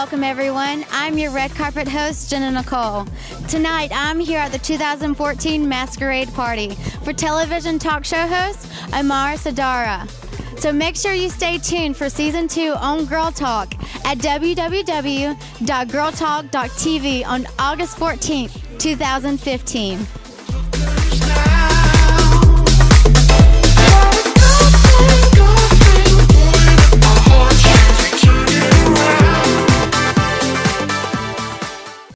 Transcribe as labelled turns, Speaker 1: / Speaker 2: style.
Speaker 1: Welcome, everyone. I'm your red carpet host, Jenna Nicole. Tonight, I'm here at the 2014 Masquerade Party for television talk show host Amaris Adara. So make sure you stay tuned for season two on Gurl Talk at www.girltalk.tv on August 14th, 2015.